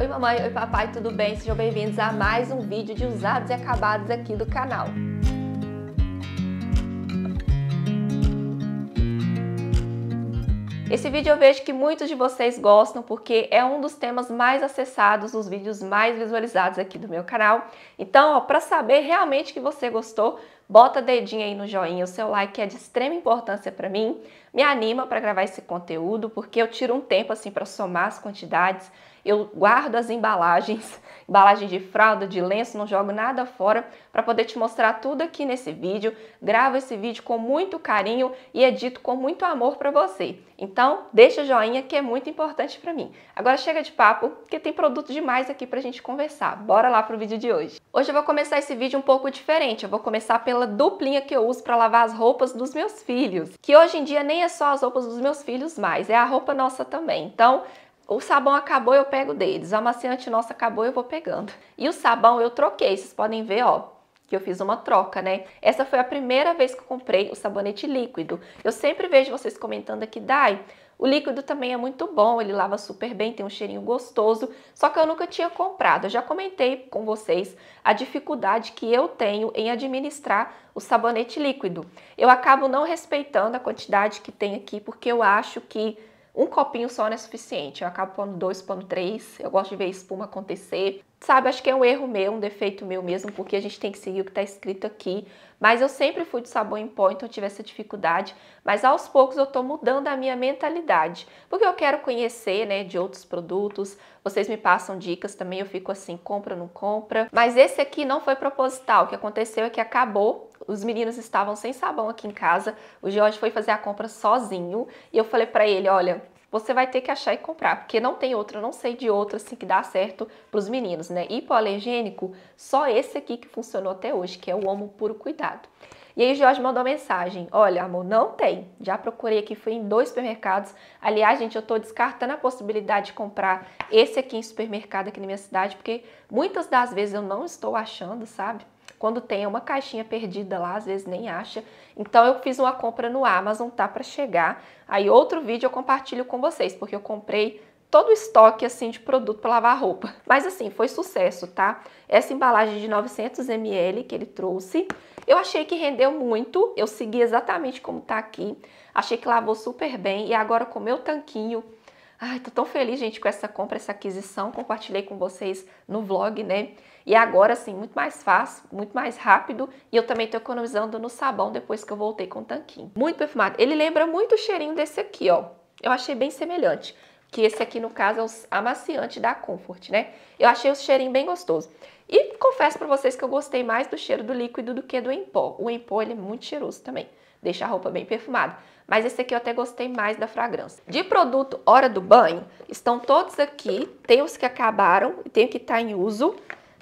Oi mamãe, oi papai, tudo bem? Sejam bem-vindos a mais um vídeo de usados e acabados aqui do canal. Esse vídeo eu vejo que muitos de vocês gostam porque é um dos temas mais acessados, os vídeos mais visualizados aqui do meu canal. Então, para saber realmente que você gostou, bota dedinho aí no joinha, o seu like é de extrema importância para mim, me anima para gravar esse conteúdo, porque eu tiro um tempo assim para somar as quantidades, eu guardo as embalagens, embalagem de fralda, de lenço, não jogo nada fora para poder te mostrar tudo aqui nesse vídeo. Gravo esse vídeo com muito carinho e edito com muito amor para você. Então, deixa joinha que é muito importante para mim. Agora chega de papo, porque tem produto demais aqui pra gente conversar. Bora lá pro vídeo de hoje. Hoje eu vou começar esse vídeo um pouco diferente. Eu vou começar pela duplinha que eu uso para lavar as roupas dos meus filhos, que hoje em dia nem é só as roupas dos meus filhos mais, é a roupa nossa também. Então, o sabão acabou, eu pego deles. O amaciante nosso acabou, eu vou pegando. E o sabão eu troquei, vocês podem ver, ó, que eu fiz uma troca, né? Essa foi a primeira vez que eu comprei o sabonete líquido. Eu sempre vejo vocês comentando aqui, Dai, o líquido também é muito bom, ele lava super bem, tem um cheirinho gostoso, só que eu nunca tinha comprado. Eu já comentei com vocês a dificuldade que eu tenho em administrar o sabonete líquido. Eu acabo não respeitando a quantidade que tem aqui, porque eu acho que um copinho só não é suficiente. Eu acabo pondo dois, pondo três. Eu gosto de ver espuma acontecer. Sabe, acho que é um erro meu, um defeito meu mesmo, porque a gente tem que seguir o que está escrito aqui. Mas eu sempre fui de sabão em pó, então eu tive essa dificuldade. Mas aos poucos eu estou mudando a minha mentalidade, porque eu quero conhecer, né, de outros produtos. Vocês me passam dicas também, eu fico assim, compra, não compra. Mas esse aqui não foi proposital. O que aconteceu é que acabou os meninos estavam sem sabão aqui em casa. O Jorge foi fazer a compra sozinho e eu falei para ele, olha, você vai ter que achar e comprar, porque não tem outro, eu não sei de outro assim que dá certo para os meninos, né? Hipoalergênico, só esse aqui que funcionou até hoje, que é o Homo Puro Cuidado. E aí o Jorge mandou mensagem, olha amor, não tem, já procurei aqui, fui em dois supermercados, aliás gente, eu tô descartando a possibilidade de comprar esse aqui em supermercado aqui na minha cidade, porque muitas das vezes eu não estou achando, sabe? Quando tem uma caixinha perdida lá, às vezes nem acha. Então eu fiz uma compra no Amazon, tá para chegar. Aí outro vídeo eu compartilho com vocês, porque eu comprei todo o estoque assim de produto para lavar roupa. Mas assim, foi sucesso, tá? Essa embalagem de 900 ml que ele trouxe, eu achei que rendeu muito. Eu segui exatamente como tá aqui. Achei que lavou super bem e agora com o meu tanquinho Ai, tô tão feliz, gente, com essa compra, essa aquisição. Compartilhei com vocês no vlog, né? E agora, assim, muito mais fácil, muito mais rápido. E eu também tô economizando no sabão depois que eu voltei com o tanquinho. Muito perfumado. Ele lembra muito o cheirinho desse aqui, ó. Eu achei bem semelhante. Que esse aqui, no caso, é o amaciante da Comfort, né? Eu achei o cheirinho bem gostoso. E confesso para vocês que eu gostei mais do cheiro do líquido do que do em pó. O em pó, ele é muito cheiroso também. Deixa a roupa bem perfumada mas esse aqui eu até gostei mais da fragrância. De produto Hora do Banho, estão todos aqui, tem os que acabaram e tem o que está em uso,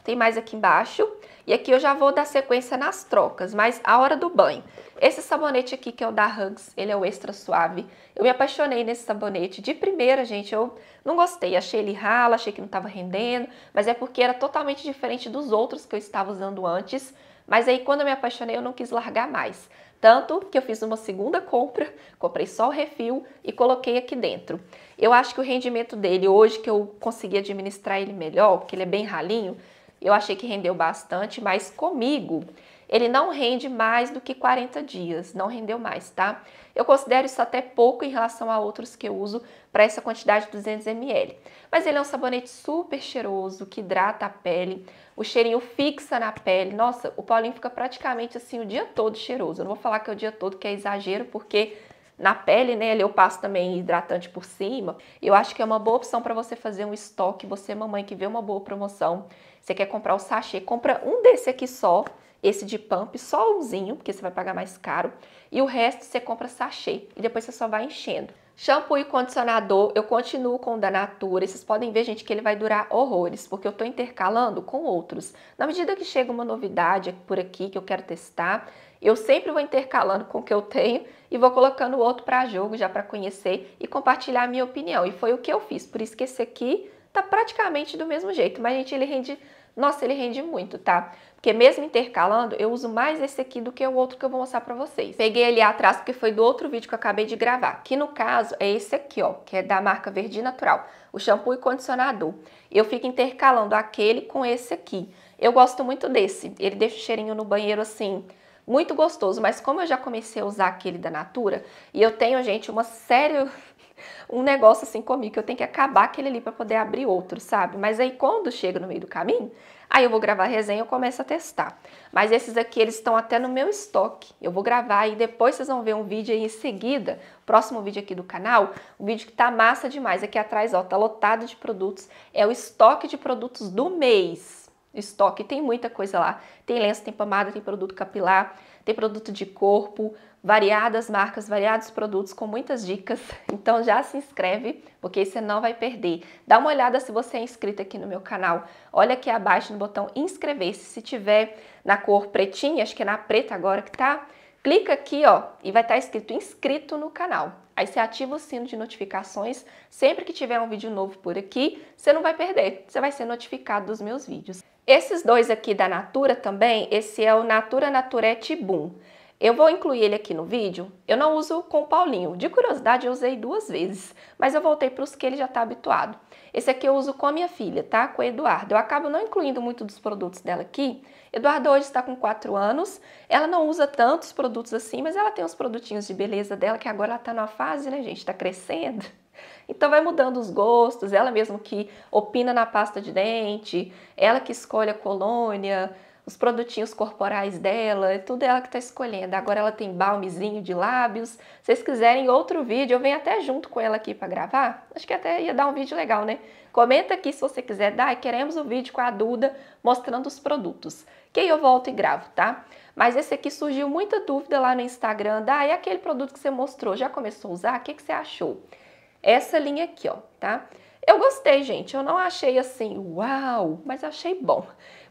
tem mais aqui embaixo. E aqui eu já vou dar sequência nas trocas, mas a hora do banho. Esse sabonete aqui, que é o da Hugs, ele é o extra suave. Eu me apaixonei nesse sabonete. De primeira, gente, eu não gostei. Achei ele ralo, achei que não estava rendendo, mas é porque era totalmente diferente dos outros que eu estava usando antes. Mas aí, quando eu me apaixonei, eu não quis largar mais. Tanto que eu fiz uma segunda compra, comprei só o refil e coloquei aqui dentro. Eu acho que o rendimento dele, hoje que eu consegui administrar ele melhor, porque ele é bem ralinho, eu achei que rendeu bastante, mas comigo ele não rende mais do que 40 dias, não rendeu mais, tá? Eu considero isso até pouco em relação a outros que eu uso para essa quantidade de 200 ml. Mas ele é um sabonete super cheiroso, que hidrata a pele, o cheirinho fixa na pele. Nossa, o Paulinho fica praticamente assim o dia todo cheiroso. Eu não vou falar que é o dia todo, que é exagero, porque na pele, né? Eu passo também hidratante por cima. Eu acho que é uma boa opção para você fazer um estoque. Você, mamãe, que vê uma boa promoção, você quer comprar o sachê, compra um desse aqui só esse de pump, só umzinho, porque você vai pagar mais caro, e o resto você compra sachê e depois você só vai enchendo. Shampoo e condicionador, eu continuo com o da Natura. Vocês podem ver, gente, que ele vai durar horrores, porque eu tô intercalando com outros. Na medida que chega uma novidade por aqui que eu quero testar, eu sempre vou intercalando com o que eu tenho e vou colocando outro para jogo, já para conhecer e compartilhar a minha opinião. E foi o que eu fiz, por isso que esse aqui tá praticamente do mesmo jeito, mas, gente, ele rende nossa, ele rende muito, tá? Porque mesmo intercalando, eu uso mais esse aqui do que o outro que eu vou mostrar pra vocês. Peguei ali atrás porque foi do outro vídeo que eu acabei de gravar. Que no caso é esse aqui, ó, que é da marca Verde Natural. O shampoo e condicionador. Eu fico intercalando aquele com esse aqui. Eu gosto muito desse. Ele deixa o cheirinho no banheiro assim, muito gostoso. Mas como eu já comecei a usar aquele da Natura, e eu tenho, gente, uma séria um negócio assim comigo, que eu tenho que acabar aquele ali para poder abrir outro, sabe? Mas aí quando chega no meio do caminho, aí eu vou gravar a resenha e eu começo a testar. Mas esses aqui, eles estão até no meu estoque. Eu vou gravar e depois vocês vão ver um vídeo aí em seguida, próximo vídeo aqui do canal, um vídeo que tá massa demais. Aqui atrás, ó, tá lotado de produtos. É o estoque de produtos do mês. Estoque, tem muita coisa lá. Tem lenço, tem pomada, tem produto capilar, tem produto de corpo, variadas marcas, variados produtos com muitas dicas. Então já se inscreve, porque você não vai perder. Dá uma olhada se você é inscrito aqui no meu canal. Olha aqui abaixo no botão inscrever-se. Se tiver na cor pretinha, acho que é na preta agora que tá, clica aqui, ó, e vai estar tá escrito inscrito no canal. Aí você ativa o sino de notificações. Sempre que tiver um vídeo novo por aqui, você não vai perder. Você vai ser notificado dos meus vídeos. Esses dois aqui da Natura também, esse é o Natura Naturete Boom. Eu vou incluir ele aqui no vídeo. Eu não uso com o Paulinho. De curiosidade, eu usei duas vezes, mas eu voltei para os que ele já está habituado. Esse aqui eu uso com a minha filha, tá? Com o Eduardo. Eu acabo não incluindo muito dos produtos dela aqui. Eduardo hoje está com 4 anos. Ela não usa tantos produtos assim, mas ela tem os produtinhos de beleza dela, que agora ela está numa fase, né, gente? Está crescendo. Então vai mudando os gostos, ela mesmo que opina na pasta de dente, ela que escolhe a colônia, os produtinhos corporais dela, é tudo ela que está escolhendo. Agora ela tem balmezinho de lábios. Se vocês quiserem outro vídeo, eu venho até junto com ela aqui para gravar. Acho que até ia dar um vídeo legal, né? Comenta aqui se você quiser dar. Queremos um vídeo com a Duda mostrando os produtos. Que aí eu volto e gravo, tá? Mas esse aqui surgiu muita dúvida lá no Instagram. Ah, e aquele produto que você mostrou, já começou a usar? O que, que você achou? Essa linha aqui, ó, tá? Eu gostei, gente. Eu não achei assim, uau, mas achei bom.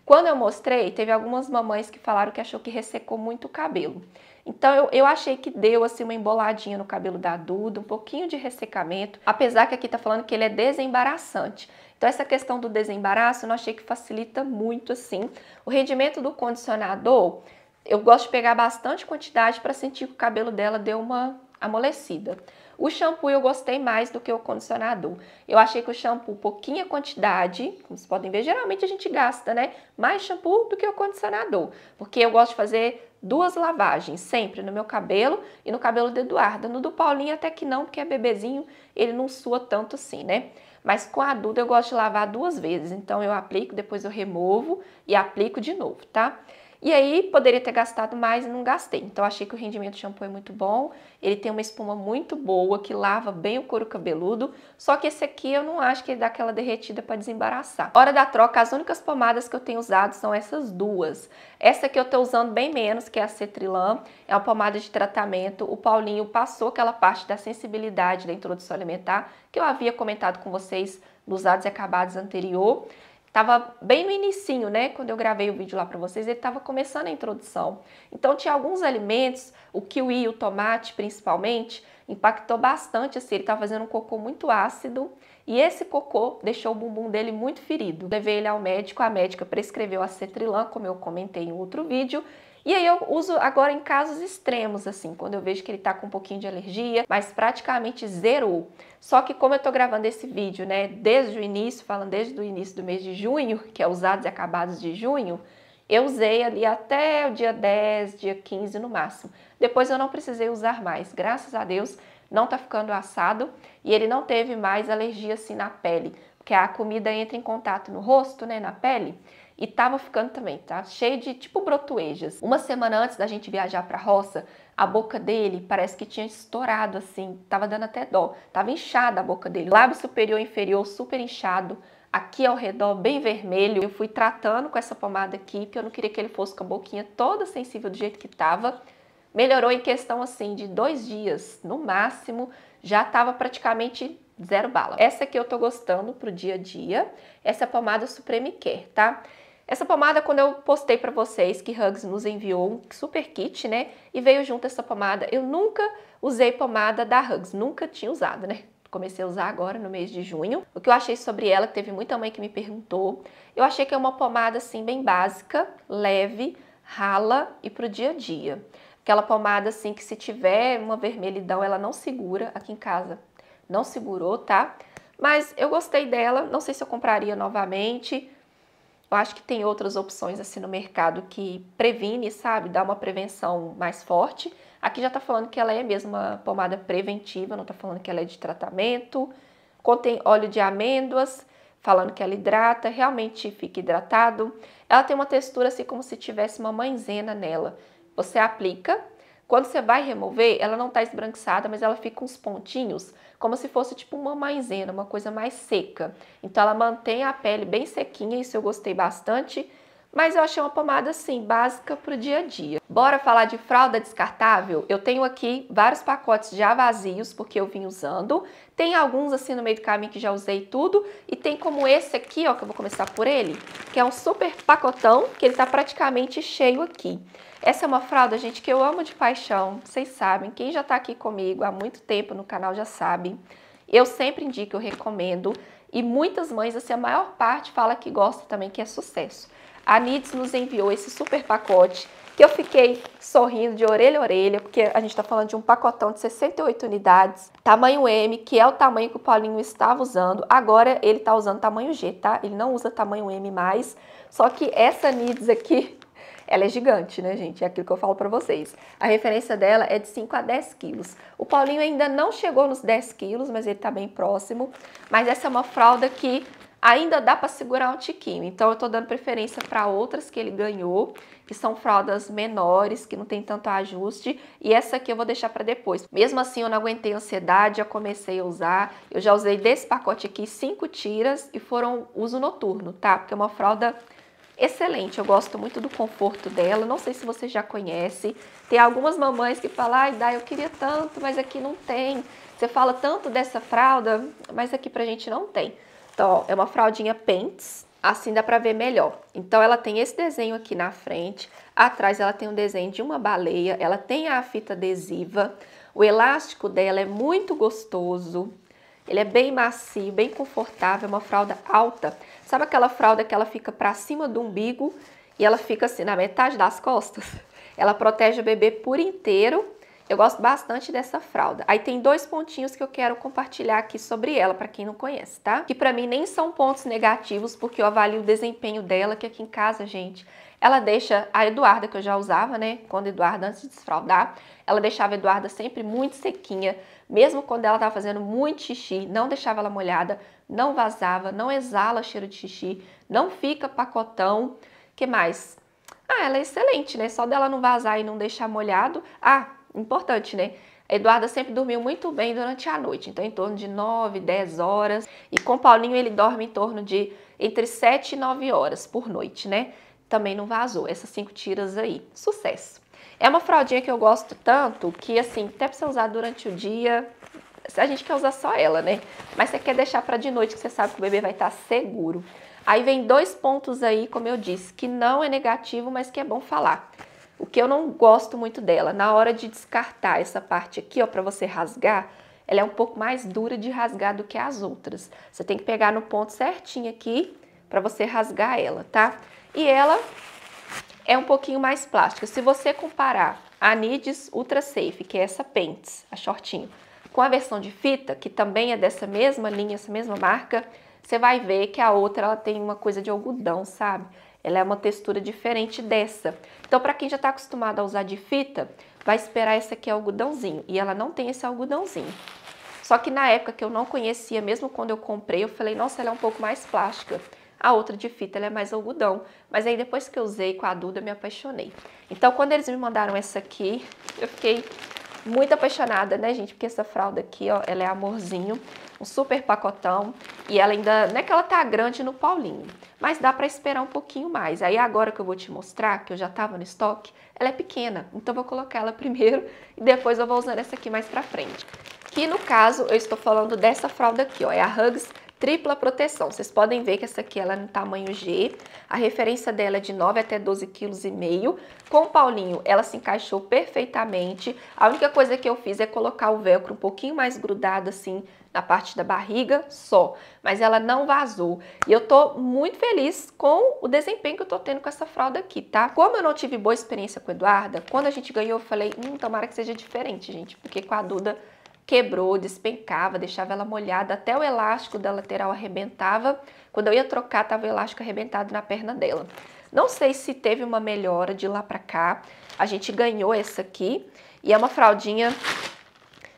Quando eu mostrei, teve algumas mamães que falaram que achou que ressecou muito o cabelo. Então eu, eu achei que deu assim uma emboladinha no cabelo da Duda, um pouquinho de ressecamento, apesar que aqui tá falando que ele é desembaraçante. Então essa questão do desembaraço eu não achei que facilita muito assim. O rendimento do condicionador, eu gosto de pegar bastante quantidade para sentir que o cabelo dela deu uma amolecida. O shampoo eu gostei mais do que o condicionador. Eu achei que o shampoo, pouquinha quantidade, como vocês podem ver, geralmente a gente gasta, né? Mais shampoo do que o condicionador. Porque eu gosto de fazer duas lavagens, sempre no meu cabelo e no cabelo do Eduardo. No do Paulinho até que não, porque é bebezinho, ele não sua tanto assim, né? Mas com a Duda eu gosto de lavar duas vezes. Então eu aplico, depois eu removo e aplico de novo, tá? E aí poderia ter gastado mais e não gastei. Então achei que o rendimento do shampoo é muito bom. Ele tem uma espuma muito boa que lava bem o couro cabeludo. Só que esse aqui eu não acho que ele dá aquela derretida para desembaraçar. Hora da troca, as únicas pomadas que eu tenho usado são essas duas. Essa aqui eu tô usando bem menos, que é a Cetrilan. É uma pomada de tratamento. O Paulinho passou aquela parte da sensibilidade da introdução alimentar que eu havia comentado com vocês nos dados e acabados anterior. Tava bem no inicinho, né? Quando eu gravei o vídeo lá para vocês, ele estava começando a introdução. Então tinha alguns alimentos, o kiwi, o tomate principalmente, impactou bastante assim, ele estava fazendo um cocô muito ácido e esse cocô deixou o bumbum dele muito ferido. Levei ele ao médico, a médica prescreveu a cetrilan, como eu comentei em outro vídeo, e aí eu uso agora em casos extremos, assim, quando eu vejo que ele tá com um pouquinho de alergia, mas praticamente zerou. Só que como eu tô gravando esse vídeo, né, desde o início, falando desde o início do mês de junho, que é usados e acabados de junho, eu usei ali até o dia 10, dia 15 no máximo. Depois eu não precisei usar mais, graças a Deus, não tá ficando assado e ele não teve mais alergia assim na pele, porque a comida entra em contato no rosto, né, na pele, e tava ficando também, tá? Cheio de tipo brotoejas. Uma semana antes da gente viajar pra roça, a boca dele parece que tinha estourado assim, tava dando até dó. Tava inchada a boca dele. Lábio superior e inferior super inchado. Aqui ao redor bem vermelho. Eu fui tratando com essa pomada aqui, porque eu não queria que ele fosse com a boquinha toda sensível do jeito que tava. Melhorou em questão assim de dois dias, no máximo. Já tava praticamente zero bala. Essa aqui eu tô gostando pro dia a dia. Essa é pomada Supreme Care, tá? Essa pomada, quando eu postei para vocês que Hugs nos enviou um super kit, né? E veio junto essa pomada. Eu nunca usei pomada da Hugs, nunca tinha usado, né? comecei a usar agora no mês de junho. O que eu achei sobre ela, que teve muita mãe que me perguntou, eu achei que é uma pomada assim bem básica, leve, rala e pro dia a dia. Aquela pomada assim que se tiver uma vermelhidão, ela não segura aqui em casa. Não segurou, tá? Mas eu gostei dela, não sei se eu compraria novamente. Eu acho que tem outras opções assim no mercado que previne, sabe? Dá uma prevenção mais forte. Aqui já tá falando que ela é mesmo uma pomada preventiva, não tá falando que ela é de tratamento. Contém óleo de amêndoas, falando que ela hidrata, realmente fica hidratado. Ela tem uma textura assim como se tivesse uma maisena nela. Você aplica, quando você vai remover, ela não tá esbranquiçada, mas ela fica uns pontinhos, como se fosse tipo uma maisena, uma coisa mais seca. Então ela mantém a pele bem sequinha, isso eu gostei bastante mas eu achei uma pomada assim, básica para o dia a dia. Bora falar de fralda descartável? Eu tenho aqui vários pacotes já vazios, porque eu vim usando. Tem alguns assim no meio do caminho que já usei tudo. E tem como esse aqui, ó, que eu vou começar por ele, que é um super pacotão, que ele tá praticamente cheio aqui. Essa é uma fralda, gente, que eu amo de paixão, vocês sabem. Quem já tá aqui comigo há muito tempo no canal já sabe. Eu sempre indico, eu recomendo. E muitas mães, assim, a maior parte fala que gosta também, que é sucesso. A NIDS nos enviou esse super pacote que eu fiquei sorrindo de orelha a orelha, porque a gente está falando de um pacotão de 68 unidades, tamanho M, que é o tamanho que o Paulinho estava usando. Agora ele está usando tamanho G, tá? Ele não usa tamanho M mais. Só que essa NIDS aqui, ela é gigante, né, gente? É aquilo que eu falo para vocês. A referência dela é de 5 a 10 quilos. O Paulinho ainda não chegou nos 10 quilos, mas ele tá bem próximo. Mas essa é uma fralda que ainda dá para segurar um tiquinho. Então eu estou dando preferência para outras que ele ganhou, que são fraldas menores, que não tem tanto ajuste, e essa aqui eu vou deixar para depois. Mesmo assim eu não aguentei ansiedade, já comecei a usar. Eu já usei desse pacote aqui cinco tiras e foram uso noturno, tá? Porque é uma fralda excelente, eu gosto muito do conforto dela, não sei se você já conhece. Tem algumas mamães que falam, ai, Dai, eu queria tanto, mas aqui não tem. Você fala tanto dessa fralda, mas aqui pra gente não tem. Então, ó, é uma fraldinha Pants, assim dá pra ver melhor. Então, ela tem esse desenho aqui na frente, atrás ela tem um desenho de uma baleia, ela tem a fita adesiva, o elástico dela é muito gostoso, ele é bem macio, bem confortável, é uma fralda alta. Sabe aquela fralda que ela fica pra cima do umbigo e ela fica assim na metade das costas? Ela protege o bebê por inteiro eu gosto bastante dessa fralda. Aí tem dois pontinhos que eu quero compartilhar aqui sobre ela, para quem não conhece, tá? Que para mim nem são pontos negativos, porque eu avalio o desempenho dela, que aqui em casa, gente, ela deixa a Eduarda, que eu já usava, né? Quando a Eduarda, antes de desfraldar, ela deixava a Eduarda sempre muito sequinha, mesmo quando ela tava fazendo muito xixi, não deixava ela molhada, não vazava, não exala cheiro de xixi, não fica pacotão. que mais? Ah, ela é excelente, né? Só dela não vazar e não deixar molhado. Ah, importante, né? A Eduarda sempre dormiu muito bem durante a noite, então em torno de 9, 10 horas. E com Paulinho ele dorme em torno de entre 7 e 9 horas por noite, né? Também não vazou, essas cinco tiras aí. Sucesso! É uma fraldinha que eu gosto tanto que, assim, até pra você usar durante o dia, a gente quer usar só ela, né? Mas você quer deixar para de noite que você sabe que o bebê vai estar seguro. Aí vem dois pontos aí, como eu disse, que não é negativo, mas que é bom falar. O que eu não gosto muito dela, na hora de descartar essa parte aqui, ó, para você rasgar, ela é um pouco mais dura de rasgar do que as outras. Você tem que pegar no ponto certinho aqui para você rasgar ela, tá? E ela é um pouquinho mais plástica. Se você comparar a Nides Ultra Safe, que é essa Pentes, a shortinho, com a versão de fita, que também é dessa mesma linha, essa mesma marca, você vai ver que a outra ela tem uma coisa de algodão, sabe? Ela é uma textura diferente dessa. Então, para quem já está acostumado a usar de fita, vai esperar essa aqui algodãozinho. E ela não tem esse algodãozinho. Só que na época que eu não conhecia, mesmo quando eu comprei, eu falei, nossa, ela é um pouco mais plástica. A outra de fita, ela é mais algodão. Mas aí depois que eu usei com a Duda, eu me apaixonei. Então, quando eles me mandaram essa aqui, eu fiquei muito apaixonada, né, gente? Porque essa fralda aqui, ó, ela é amorzinho, um super pacotão. E ela ainda, não é que ela tá grande no Paulinho, mas dá para esperar um pouquinho mais. Aí agora que eu vou te mostrar, que eu já tava no estoque, ela é pequena. Então vou colocar ela primeiro e depois eu vou usando essa aqui mais pra frente. Que no caso, eu estou falando dessa fralda aqui, ó, é a Hugs tripla proteção. Vocês podem ver que essa aqui ela é no tamanho G, a referência dela é de 9 até 12,5 kg. Com o Paulinho, ela se encaixou perfeitamente. A única coisa que eu fiz é colocar o velcro um pouquinho mais grudado assim na parte da barriga só, mas ela não vazou. E eu tô muito feliz com o desempenho que eu tô tendo com essa fralda aqui, tá? Como eu não tive boa experiência com a Eduarda, quando a gente ganhou eu falei, hum, tomara que seja diferente, gente, porque com a Duda quebrou, despencava, deixava ela molhada, até o elástico da lateral arrebentava. Quando eu ia trocar, tava o elástico arrebentado na perna dela. Não sei se teve uma melhora de lá pra cá. A gente ganhou essa aqui e é uma fraldinha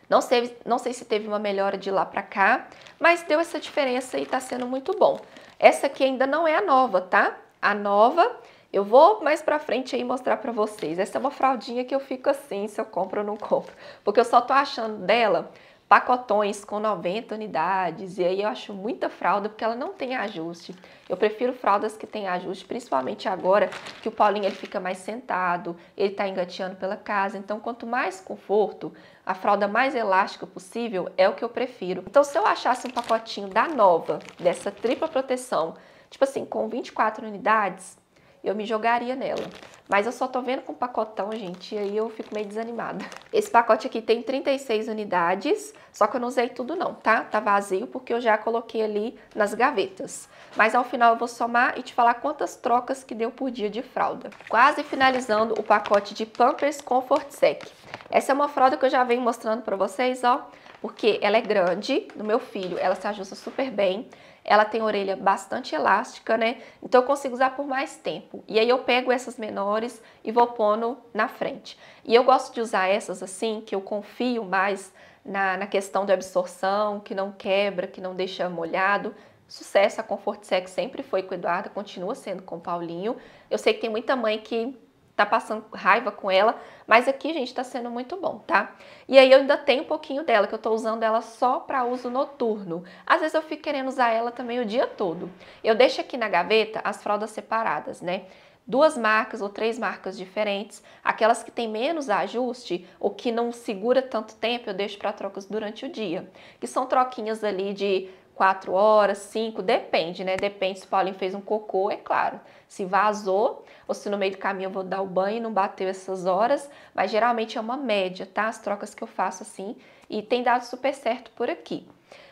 não sei, não sei se teve uma melhora de lá pra cá, mas deu essa diferença e tá sendo muito bom. Essa aqui ainda não é a nova, tá? A nova eu vou mais pra frente aí mostrar pra vocês. Essa é uma fraldinha que eu fico assim, se eu compro ou não compro. Porque eu só tô achando dela pacotões com 90 unidades, e aí eu acho muita fralda porque ela não tem ajuste. Eu prefiro fraldas que tem ajuste, principalmente agora que o Paulinho ele fica mais sentado, ele tá engateando pela casa, então quanto mais conforto, a fralda mais elástica possível é o que eu prefiro. Então se eu achasse um pacotinho da Nova, dessa tripla proteção, tipo assim, com 24 unidades, eu me jogaria nela. Mas eu só tô vendo com pacotão, gente, e aí eu fico meio desanimada. Esse pacote aqui tem 36 unidades, só que eu não usei tudo não, tá? Tá vazio porque eu já coloquei ali nas gavetas. Mas ao final eu vou somar e te falar quantas trocas que deu por dia de fralda. Quase finalizando o pacote de Pampers Comfort Sec. Essa é uma fralda que eu já venho mostrando pra vocês, ó, porque ela é grande, no meu filho ela se ajusta super bem ela tem orelha bastante elástica, né? Então eu consigo usar por mais tempo. E aí eu pego essas menores e vou pondo na frente. E eu gosto de usar essas assim, que eu confio mais na, na questão de absorção, que não quebra, que não deixa molhado. Sucesso, a Comfort Sex sempre foi com o Eduardo, continua sendo com o Paulinho. Eu sei que tem muita mãe que tá passando raiva com ela, mas aqui, gente, tá sendo muito bom, tá? E aí eu ainda tenho um pouquinho dela, que eu tô usando ela só para uso noturno. Às vezes eu fico querendo usar ela também o dia todo. Eu deixo aqui na gaveta as fraldas separadas, né? duas marcas ou três marcas diferentes. Aquelas que tem menos ajuste ou que não segura tanto tempo, eu deixo para trocas durante o dia. Que são troquinhas ali de 4 horas, 5, depende, né? Depende se o Paulinho fez um cocô, é claro. Se vazou, ou se no meio do caminho eu vou dar o banho e não bateu essas horas, mas geralmente é uma média, tá? As trocas que eu faço assim, e tem dado super certo por aqui.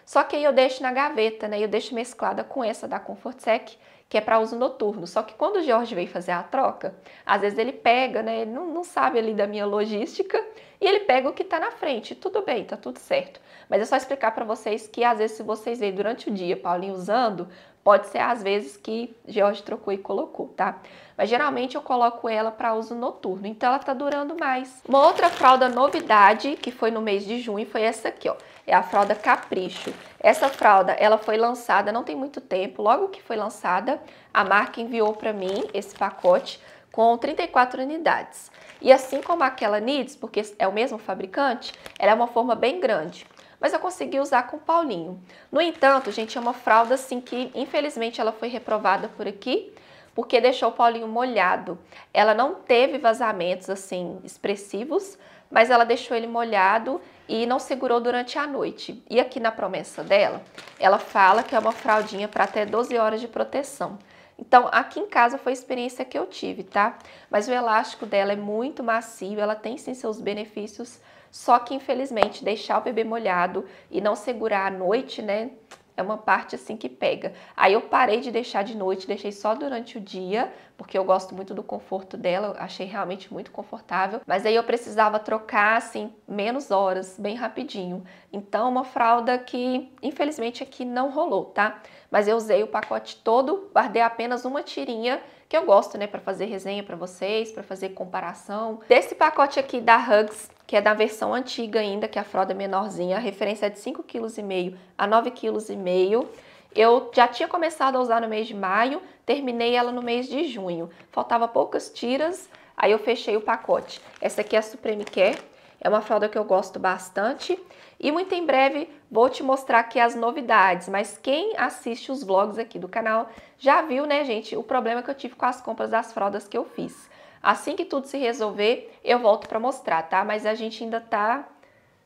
Só que aí eu deixo na gaveta, né? Eu deixo mesclada com essa da Comfort Sec, que é para uso noturno. Só que quando o Jorge veio fazer a troca, às vezes ele pega, né? Ele não, não sabe ali da minha logística e ele pega o que está na frente. Tudo bem, tá tudo certo. Mas é só explicar para vocês que às vezes se vocês veem durante o dia Paulinho usando, pode ser às vezes que Jorge trocou e colocou, tá? Mas geralmente eu coloco ela para uso noturno, então ela tá durando mais. Uma outra fralda novidade que foi no mês de junho foi essa aqui, ó. É a fralda Capricho. Essa fralda, ela foi lançada não tem muito tempo, logo que foi lançada, a marca enviou para mim esse pacote com 34 unidades. E assim como aquela Needs, porque é o mesmo fabricante, ela é uma forma bem grande. Mas eu consegui usar com o Paulinho. No entanto, gente, é uma fralda assim que infelizmente ela foi reprovada por aqui, porque deixou o Paulinho molhado. Ela não teve vazamentos assim expressivos, mas ela deixou ele molhado e não segurou durante a noite. E aqui na promessa dela, ela fala que é uma fraldinha para até 12 horas de proteção. Então, aqui em casa foi a experiência que eu tive, tá? Mas o elástico dela é muito macio, ela tem sim seus benefícios, só que infelizmente deixar o bebê molhado e não segurar à noite, né? É uma parte assim que pega. Aí eu parei de deixar de noite, deixei só durante o dia, porque eu gosto muito do conforto dela, achei realmente muito confortável. Mas aí eu precisava trocar assim menos horas, bem rapidinho. Então uma fralda que infelizmente aqui não rolou, tá? Mas eu usei o pacote todo, guardei apenas uma tirinha que eu gosto, né, para fazer resenha para vocês, para fazer comparação. Desse pacote aqui da Hugs, que é da versão antiga ainda, que é a fralda menorzinha, a referência é de 5,5 kg a 9,5 kg. Eu já tinha começado a usar no mês de maio, terminei ela no mês de junho. Faltava poucas tiras, aí eu fechei o pacote. Essa aqui é a Supreme Care, é uma fralda que eu gosto bastante. E muito em breve vou te mostrar aqui as novidades, mas quem assiste os vlogs aqui do canal já viu, né, gente, o problema que eu tive com as compras das fraldas que eu fiz. Assim que tudo se resolver, eu volto para mostrar, tá? Mas a gente ainda tá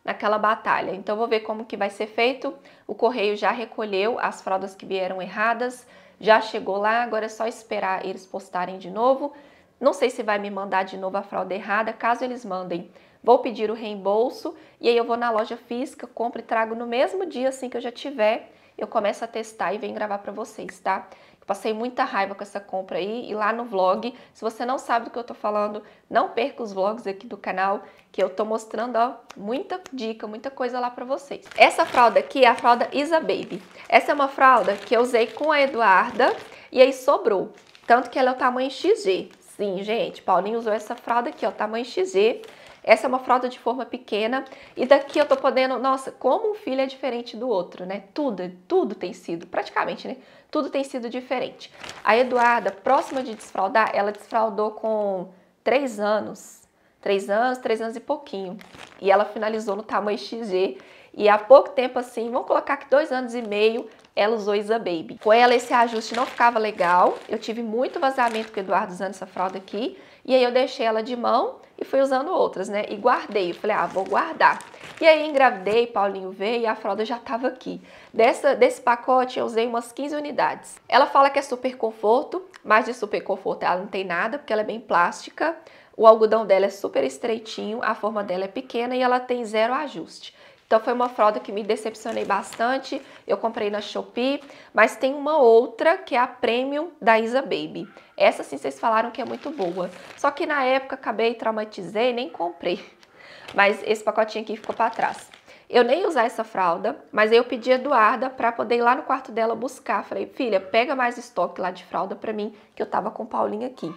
naquela batalha. Então vou ver como que vai ser feito. O correio já recolheu as fraldas que vieram erradas, já chegou lá, agora é só esperar eles postarem de novo. Não sei se vai me mandar de novo a fralda errada, caso eles mandem. Vou pedir o reembolso e aí eu vou na loja física, compro e trago no mesmo dia assim que eu já tiver, eu começo a testar e venho gravar para vocês, tá? Passei muita raiva com essa compra aí e lá no vlog, se você não sabe do que eu tô falando, não perca os vlogs aqui do canal, que eu tô mostrando, ó, muita dica, muita coisa lá pra vocês. Essa fralda aqui é a fralda Isa Baby. Essa é uma fralda que eu usei com a Eduarda e aí sobrou. Tanto que ela é o tamanho XG. Sim, gente, Paulinho usou essa fralda aqui, ó, tamanho XG. Essa é uma fralda de forma pequena e daqui eu tô podendo, nossa, como um filho é diferente do outro, né? Tudo, tudo tem sido, praticamente, né? Tudo tem sido diferente. A Eduarda, próxima de desfraldar, ela desfraldou com 3 anos, 3 anos, 3 anos e pouquinho. E ela finalizou no tamanho XG e há pouco tempo assim, vamos colocar que dois anos e meio, ela usou Isa Baby. Com ela esse ajuste não ficava legal, eu tive muito vazamento com o Eduardo usando essa fralda aqui, e aí eu deixei ela de mão e fui usando outras, né? E guardei, eu falei, ah, vou guardar. E aí engravidei, Paulinho veio e a fralda já estava aqui. Dessa, desse pacote eu usei umas 15 unidades. Ela fala que é super conforto, mas de super conforto ela não tem nada, porque ela é bem plástica. O algodão dela é super estreitinho, a forma dela é pequena e ela tem zero ajuste. Então foi uma fralda que me decepcionei bastante. Eu comprei na Shopee, mas tem uma outra que é a Premium da Isa Baby. Essa sim vocês falaram que é muito boa. Só que na época acabei traumatizei, nem comprei. Mas esse pacotinho aqui ficou para trás. Eu nem usar essa fralda, mas aí eu pedi a Eduarda para poder ir lá no quarto dela buscar. Falei, filha, pega mais estoque lá de fralda para mim, que eu tava com o Paulinho aqui.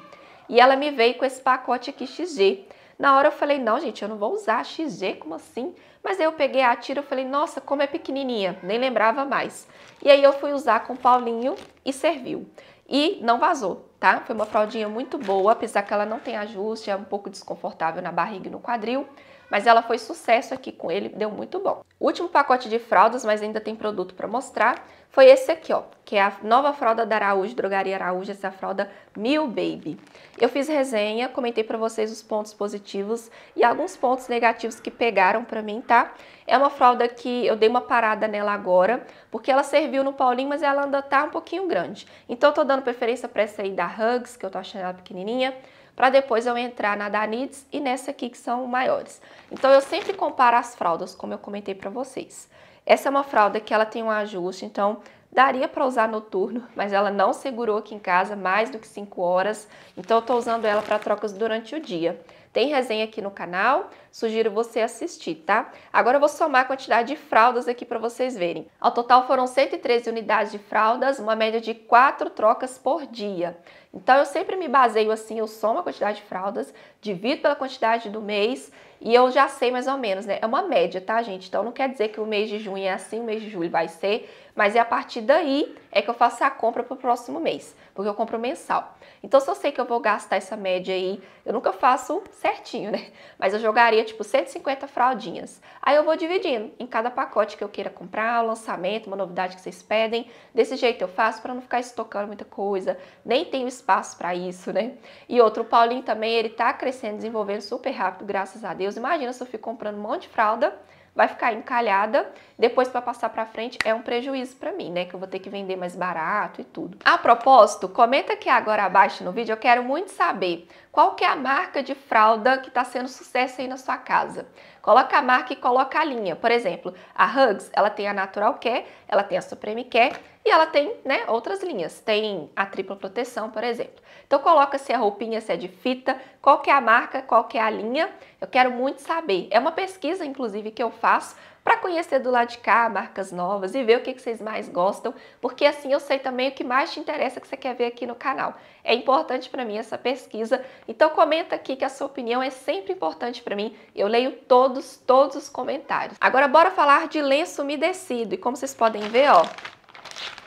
E ela me veio com esse pacote aqui XG. Na hora eu falei, não, gente, eu não vou usar XG, como assim? Mas aí eu peguei a tira e falei, nossa, como é pequenininha, nem lembrava mais. E aí eu fui usar com o Paulinho e serviu. E não vazou, tá? Foi uma fraldinha muito boa, apesar que ela não tem ajuste, é um pouco desconfortável na barriga e no quadril mas ela foi sucesso aqui com ele, deu muito bom. Último pacote de fraldas, mas ainda tem produto para mostrar, foi esse aqui, ó, que é a nova fralda da Araújo, Drogaria Araújo, essa é fralda Mil Baby. Eu fiz resenha, comentei para vocês os pontos positivos e alguns pontos negativos que pegaram para mim, tá? É uma fralda que eu dei uma parada nela agora, porque ela serviu no Paulinho, mas ela ainda tá um pouquinho grande. Então eu tô dando preferência para essa aí da Hugs, que eu tô achando ela pequenininha para depois eu entrar na da Needs e nessa aqui que são maiores. Então eu sempre comparo as fraldas, como eu comentei para vocês. Essa é uma fralda que ela tem um ajuste, então daria para usar noturno, mas ela não segurou aqui em casa mais do que 5 horas, então eu estou usando ela para trocas durante o dia. Tem resenha aqui no canal, sugiro você assistir, tá? Agora eu vou somar a quantidade de fraldas aqui para vocês verem. Ao total foram 113 unidades de fraldas, uma média de 4 trocas por dia. Então eu sempre me baseio assim, eu somo a quantidade de fraldas, divido pela quantidade do mês e eu já sei mais ou menos, né? É uma média, tá, gente? Então não quer dizer que o mês de junho é assim, o mês de julho vai ser, mas é a partir daí é que eu faço a compra para o próximo mês, porque eu compro mensal. Então, se eu sei que eu vou gastar essa média aí, eu nunca faço certinho, né? Mas eu jogaria tipo 150 fraldinhas. Aí eu vou dividindo em cada pacote que eu queira comprar, o lançamento, uma novidade que vocês pedem. Desse jeito eu faço para não ficar estocando muita coisa, nem tenho espaço para isso, né? E outro, o Paulinho também, ele tá crescendo, desenvolvendo super rápido, graças a Deus. Imagina se eu fico comprando um monte de fralda vai ficar encalhada, depois para passar para frente é um prejuízo para mim, né, que eu vou ter que vender mais barato e tudo. A propósito, comenta aqui agora abaixo no vídeo, eu quero muito saber qual que é a marca de fralda que está sendo sucesso aí na sua casa. Coloca a marca e coloca a linha. Por exemplo, a Hugs, ela tem a Natural Care, ela tem a Supreme Care e ela tem, né, outras linhas. Tem a tripla proteção, por exemplo. Então coloca se a roupinha se é de fita, qual que é a marca, qual que é a linha. Eu quero muito saber. É uma pesquisa, inclusive, que eu faço para conhecer do lado de cá marcas novas e ver o que, que vocês mais gostam, porque assim eu sei também o que mais te interessa que você quer ver aqui no canal. É importante para mim essa pesquisa, então comenta aqui que a sua opinião é sempre importante para mim. Eu leio todos, todos os comentários. Agora bora falar de lenço umedecido e como vocês podem ver, ó,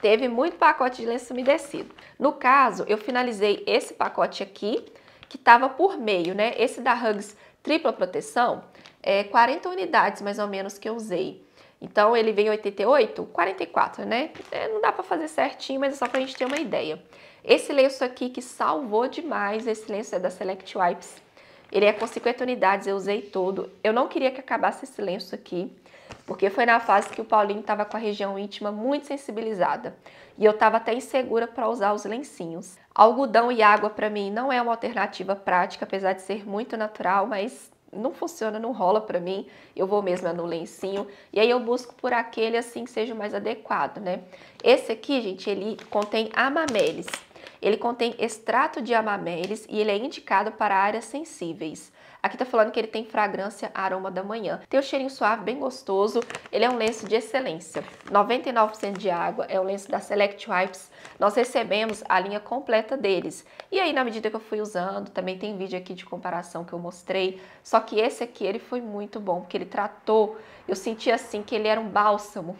teve muito pacote de lenço umedecido. No caso, eu finalizei esse pacote aqui, que estava por meio, né? Esse da Hugs tripla proteção, é 40 unidades mais ou menos que eu usei. Então ele veio 88, 44, né? É, não dá para fazer certinho, mas é só para a gente ter uma ideia. Esse lenço aqui que salvou demais, esse lenço é da Select Wipes. Ele é com 50 unidades, eu usei todo. Eu não queria que acabasse esse lenço aqui, porque foi na fase que o Paulinho estava com a região íntima muito sensibilizada. E eu estava até insegura para usar os lencinhos. Algodão e água para mim não é uma alternativa prática, apesar de ser muito natural, mas não funciona, não rola para mim. Eu vou mesmo no lencinho e aí eu busco por aquele assim que seja mais adequado, né? Esse aqui, gente, ele contém amamelis. Ele contém extrato de amamelis e ele é indicado para áreas sensíveis. Aqui tá falando que ele tem fragrância aroma da manhã. Tem o um cheirinho suave, bem gostoso. Ele é um lenço de excelência. 99% de água, é o lenço da Select Wipes. Nós recebemos a linha completa deles. E aí, na medida que eu fui usando, também tem vídeo aqui de comparação que eu mostrei. Só que esse aqui, ele foi muito bom, porque ele tratou, eu senti assim que ele era um bálsamo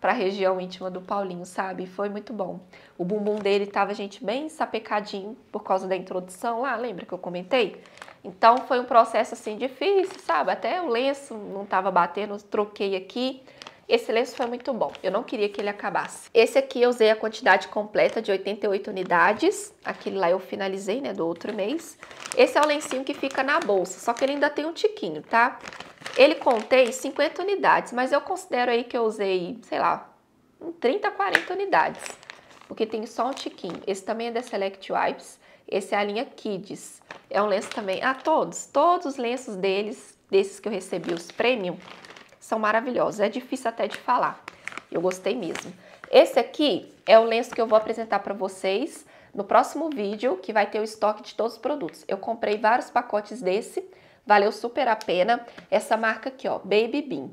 para a região íntima do Paulinho, sabe? Foi muito bom. O bumbum dele tava, gente, bem sapecadinho por causa da introdução lá, lembra que eu comentei? Então foi um processo assim difícil, sabe? Até o lenço não estava batendo, troquei aqui. Esse lenço foi muito bom, eu não queria que ele acabasse. Esse aqui eu usei a quantidade completa de 88 unidades, aquele lá eu finalizei, né, do outro mês. Esse é o lencinho que fica na bolsa, só que ele ainda tem um tiquinho, tá? Ele contém 50 unidades, mas eu considero aí que eu usei, sei lá, 30, 40 unidades, porque tem só um tiquinho. Esse também é da Select Wipes, esse é a linha Kids. É um lenço também. Ah, todos, todos os lenços deles, desses que eu recebi, os premium, são maravilhosos. É difícil até de falar. Eu gostei mesmo. Esse aqui é o lenço que eu vou apresentar para vocês no próximo vídeo, que vai ter o estoque de todos os produtos. Eu comprei vários pacotes desse, valeu super a pena. Essa marca aqui, ó, Baby Bean.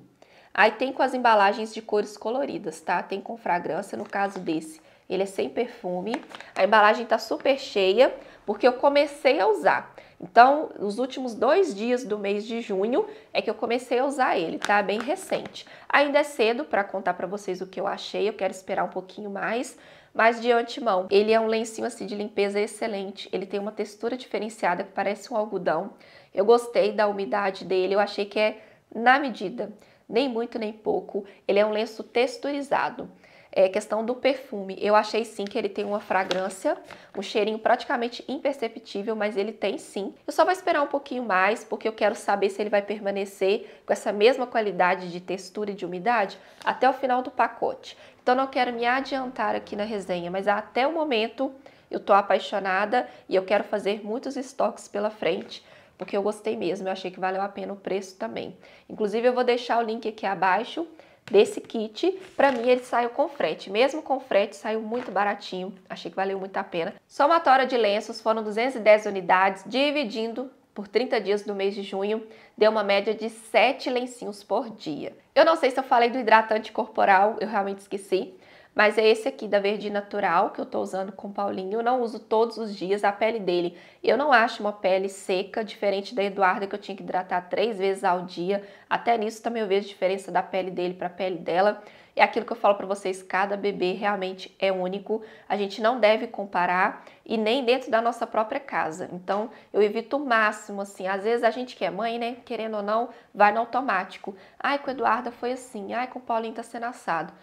Aí tem com as embalagens de cores coloridas, tá? Tem com fragrância, no caso desse ele é sem perfume. A embalagem tá super cheia porque eu comecei a usar. Então, os últimos dois dias do mês de junho é que eu comecei a usar ele, tá? Bem recente. Ainda é cedo para contar para vocês o que eu achei, eu quero esperar um pouquinho mais. Mas de antemão, ele é um lencinho assim de limpeza excelente. Ele tem uma textura diferenciada que parece um algodão. Eu gostei da umidade dele, eu achei que é na medida, nem muito nem pouco. Ele é um lenço texturizado é, questão do perfume, eu achei sim que ele tem uma fragrância, um cheirinho praticamente imperceptível, mas ele tem sim. Eu só vou esperar um pouquinho mais, porque eu quero saber se ele vai permanecer com essa mesma qualidade de textura e de umidade até o final do pacote. Então não quero me adiantar aqui na resenha, mas até o momento eu tô apaixonada e eu quero fazer muitos estoques pela frente porque eu gostei mesmo, eu achei que valeu a pena o preço também. Inclusive eu vou deixar o link aqui abaixo desse kit, para mim ele saiu com frete. Mesmo com frete, saiu muito baratinho. Achei que valeu muito a pena. Somatória de lenços foram 210 unidades, dividindo por 30 dias do mês de junho, deu uma média de 7 lencinhos por dia. Eu não sei se eu falei do hidratante corporal, eu realmente esqueci, mas é esse aqui da Verde Natural que eu tô usando com o Paulinho. Eu não uso todos os dias. A pele dele, eu não acho uma pele seca, diferente da Eduarda, que eu tinha que hidratar três vezes ao dia. Até nisso também eu vejo diferença da pele dele para a pele dela. É aquilo que eu falo para vocês, cada bebê realmente é único. A gente não deve comparar e nem dentro da nossa própria casa. Então, eu evito o máximo, assim. Às vezes a gente que é mãe, né, querendo ou não, vai no automático. Ai, com a Eduarda foi assim. Ai, com o Paulinho tá sendo assado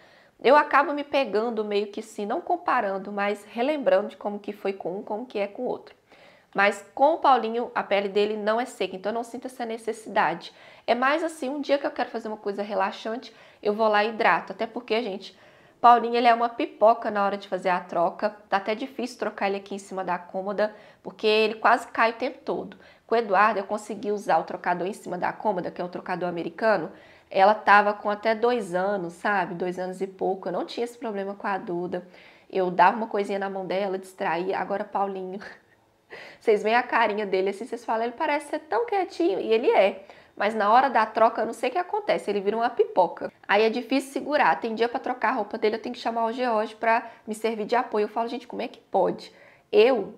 eu acabo me pegando meio que sim, não comparando, mas relembrando de como que foi com um, como que é com o outro. Mas com o Paulinho, a pele dele não é seca, então eu não sinto essa necessidade. É mais assim, um dia que eu quero fazer uma coisa relaxante, eu vou lá e hidrato. Até porque, gente, Paulinho ele é uma pipoca na hora de fazer a troca. Tá até difícil trocar ele aqui em cima da cômoda, porque ele quase cai o tempo todo. Com o Eduardo, eu consegui usar o trocador em cima da cômoda, que é o trocador americano ela estava com até dois anos, sabe? Dois anos e pouco. Eu não tinha esse problema com a Duda. Eu dava uma coisinha na mão dela, distraía. Agora, Paulinho, vocês veem a carinha dele assim, vocês falam, ele parece ser tão quietinho. E ele é. Mas na hora da troca, eu não sei o que acontece, ele vira uma pipoca. Aí é difícil segurar. Tem dia para trocar a roupa dele, eu tenho que chamar o George para me servir de apoio. Eu falo, gente, como é que pode? Eu,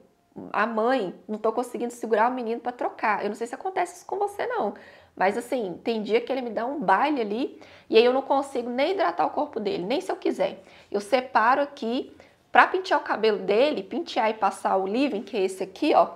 a mãe, não tô conseguindo segurar o menino para trocar. Eu não sei se acontece isso com você, não. Mas assim, tem dia que ele me dá um baile ali e aí eu não consigo nem hidratar o corpo dele, nem se eu quiser. Eu separo aqui para pentear o cabelo dele, pentear e passar o leave que é esse aqui, ó.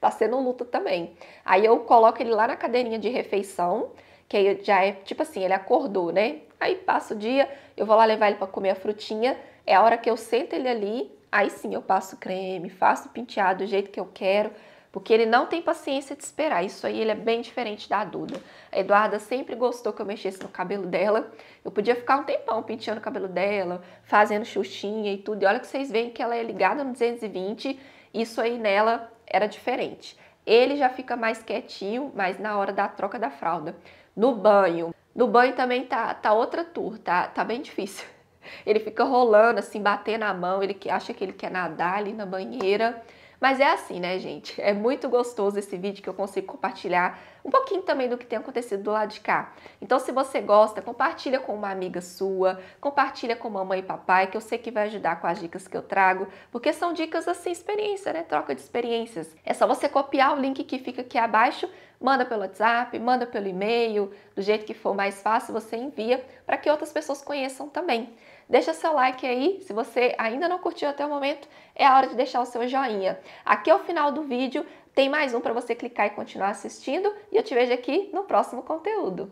Tá sendo luta também. Aí eu coloco ele lá na cadeirinha de refeição, que aí já é tipo assim, ele acordou, né? Aí passa o dia, eu vou lá levar ele para comer a frutinha, é a hora que eu sento ele ali, aí sim eu passo creme, faço penteado do jeito que eu quero, porque ele não tem paciência de esperar. Isso aí ele é bem diferente da Duda. A Eduarda sempre gostou que eu mexesse no cabelo dela. Eu podia ficar um tempão penteando o cabelo dela, fazendo xuxinha e tudo. E olha que vocês veem que ela é ligada no 220. Isso aí nela era diferente. Ele já fica mais quietinho, mas na hora da troca da fralda. No banho. No banho também tá, tá outra tour, tá, tá bem difícil. Ele fica rolando, assim, batendo a mão, ele acha que ele quer nadar ali na banheira. Mas é assim, né, gente? É muito gostoso esse vídeo que eu consigo compartilhar um pouquinho também do que tem acontecido do lado de cá. Então, se você gosta, compartilha com uma amiga sua, compartilha com mamãe e papai, que eu sei que vai ajudar com as dicas que eu trago, porque são dicas assim, experiência, né? Troca de experiências. É só você copiar o link que fica aqui abaixo, manda pelo WhatsApp, manda pelo e-mail, do jeito que for mais fácil, você envia para que outras pessoas conheçam também. Deixa seu like aí, se você ainda não curtiu até o momento, é a hora de deixar o seu joinha. Aqui é o final do vídeo, tem mais um para você clicar e continuar assistindo e eu te vejo aqui no próximo conteúdo.